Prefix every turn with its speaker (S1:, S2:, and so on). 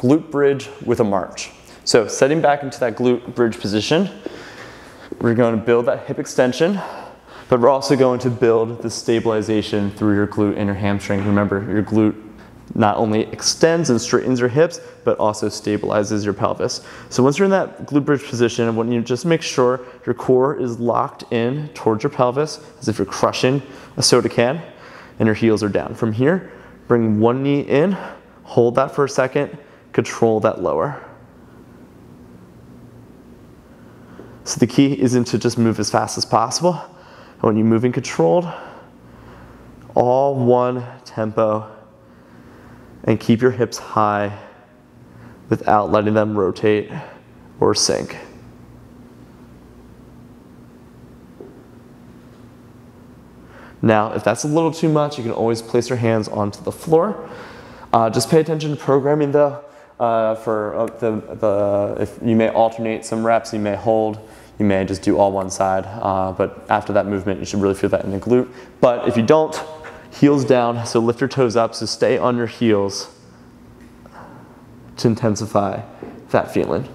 S1: glute bridge with a march. So setting back into that glute bridge position, we're going to build that hip extension, but we're also going to build the stabilization through your glute and your hamstring. Remember, your glute not only extends and straightens your hips, but also stabilizes your pelvis. So once you're in that glute bridge position, I want you to just make sure your core is locked in towards your pelvis as if you're crushing a soda can and your heels are down. From here, bring one knee in, hold that for a second, control that lower. So the key isn't to just move as fast as possible. When you're moving controlled, all one tempo and keep your hips high without letting them rotate or sink. Now, if that's a little too much, you can always place your hands onto the floor. Uh, just pay attention to programming though. Uh, for uh, the, the, if you may alternate some reps, you may hold, you may just do all one side. Uh, but after that movement, you should really feel that in the glute. But if you don't, heels down, so lift your toes up, so stay on your heels to intensify that feeling.